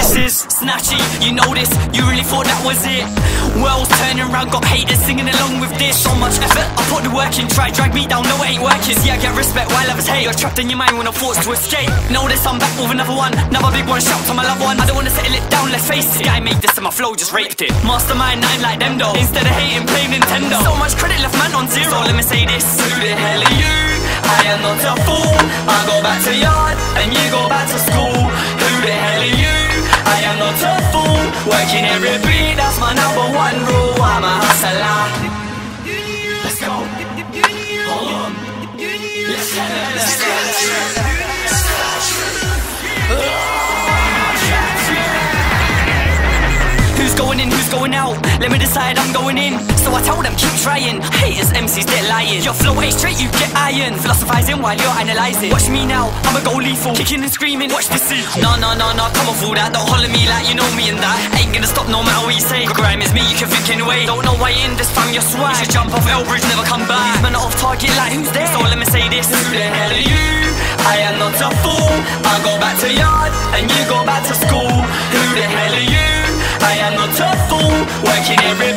This is snatchy, you know this, you really thought that was it. World's turning round, got haters singing along with this. So much effort, I put the work in, try drag me down, no it ain't working. See I get respect while others hate, you're trapped in your mind when I'm forced to escape. Know this, I'm back with another one, another big one, shout to my loved one. I don't wanna settle it down, let's face it. Guy made this and my flow just raped it. Mastermind nine like them though, instead of hating play Nintendo. So much credit left man on zero, so let me say this. Who the hell are you? I am not a fool. I go back to yard, and you go Working every beat, that's my number one rule. I'm a hustler. Let's go. Hold on. Let's get going out? Let me decide, I'm going in. So I told them, keep trying. Haters, MCs, they're lying. Your flow ain't straight, you get iron. Philosophizing while you're analysing Watch me now, I'ma go lethal Kicking and screaming, watch this see No, no, no, no, come on fool that Don't holler me like you know me and that. Ain't gonna stop no matter what you say. Grime is me, you can think anyway Don't know why in this fam, you're swag You should jump off Elbridge, never come back. These men are off target like who's there? So let me say this Who the hell are you? I am not a fool. I go back to yard And you go back to school Who the hell are you? I am not a fool Working every